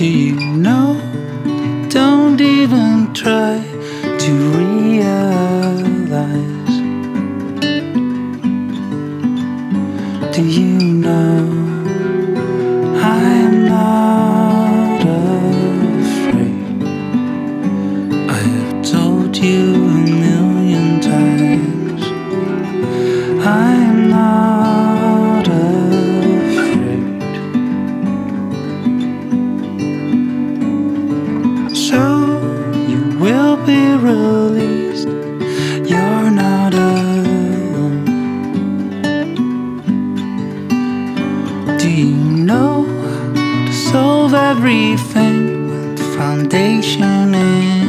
Do you know? Don't even try to realize. Do you know? I am not afraid. I have told you a million times. I am not released. You're not alone. Do you know to solve everything when the foundation is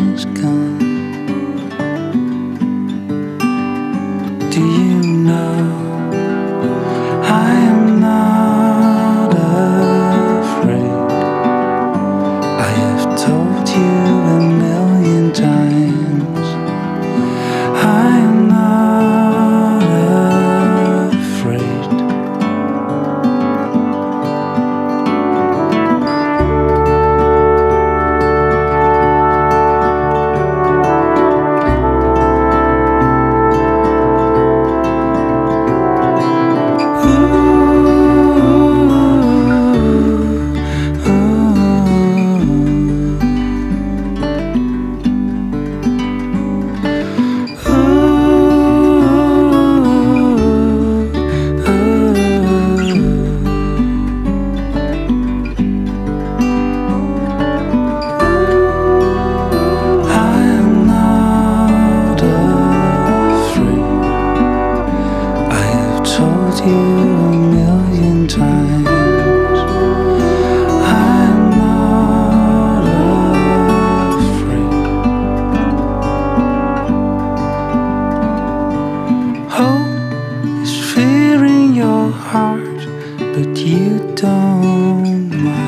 you don't mind.